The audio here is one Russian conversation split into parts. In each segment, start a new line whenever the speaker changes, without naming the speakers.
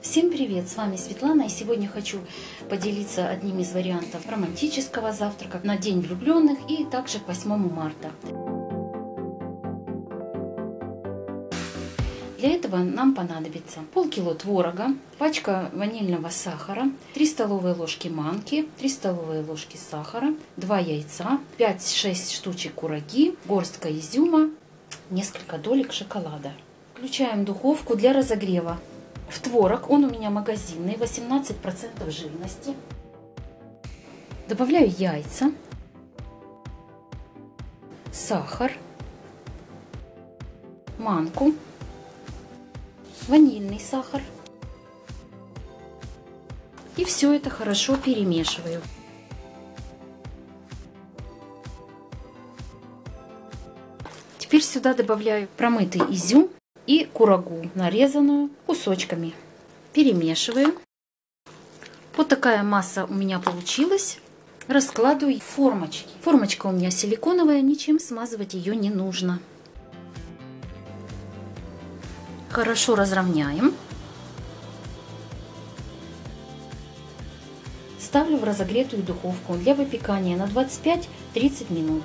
Всем привет! С вами Светлана и сегодня хочу поделиться одним из вариантов романтического завтрака на День влюбленных и также к 8 марта. Для этого нам понадобится полкило творога, пачка ванильного сахара, 3 столовые ложки манки, 3 столовые ложки сахара, 2 яйца, 5-6 штучек кураги, горстка изюма, несколько долек шоколада. Включаем духовку для разогрева. В творог, он у меня магазинный, 18% жирности. Добавляю яйца, сахар, манку, ванильный сахар. И все это хорошо перемешиваю. Теперь сюда добавляю промытый изюм и курагу, нарезанную кусочками. Перемешиваю. Вот такая масса у меня получилась. Раскладываю формочки. Формочка у меня силиконовая, ничем смазывать ее не нужно. Хорошо разровняем. Ставлю в разогретую духовку для выпекания на 25-30 минут.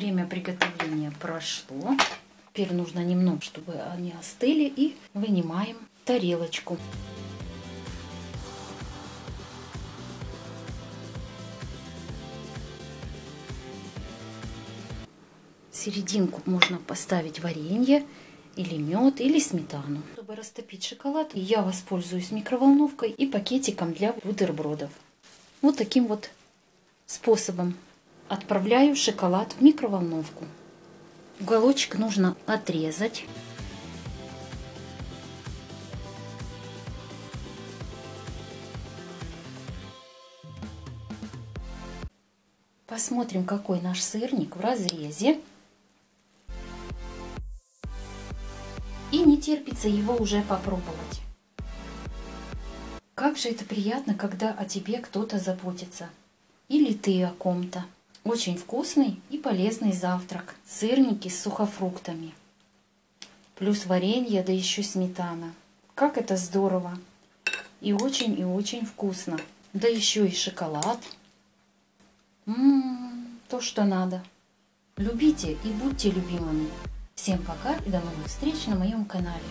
Время приготовления прошло. Теперь нужно немного, чтобы они остыли. И вынимаем тарелочку. В серединку можно поставить варенье или мед, или сметану. Чтобы растопить шоколад, я воспользуюсь микроволновкой и пакетиком для бутербродов. Вот таким вот способом отправляю шоколад в микроволновку. Уголочек нужно отрезать. Посмотрим, какой наш сырник в разрезе. И не терпится его уже попробовать. Как же это приятно, когда о тебе кто-то заботится. Или ты о ком-то. Очень вкусный и полезный завтрак. Сырники с сухофруктами. Плюс варенье, да еще сметана. Как это здорово. И очень и очень вкусно. Да еще и шоколад. Ммм, то, что надо. Любите и будьте любимыми. Всем пока и до новых встреч на моем канале.